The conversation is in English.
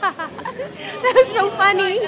That's so funny.